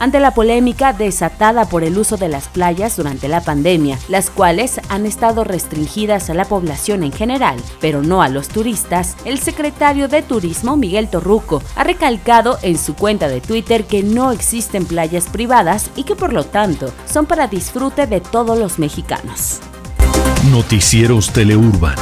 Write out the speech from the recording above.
ante la polémica desatada por el uso de las playas durante la pandemia, las cuales han estado restringidas a la población en general, pero no a los turistas, el secretario de Turismo Miguel Torruco ha recalcado en su cuenta de Twitter que no existen playas privadas y que por lo tanto son para disfrute de todos los mexicanos. Noticieros Teleurban.